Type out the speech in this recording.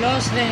los de...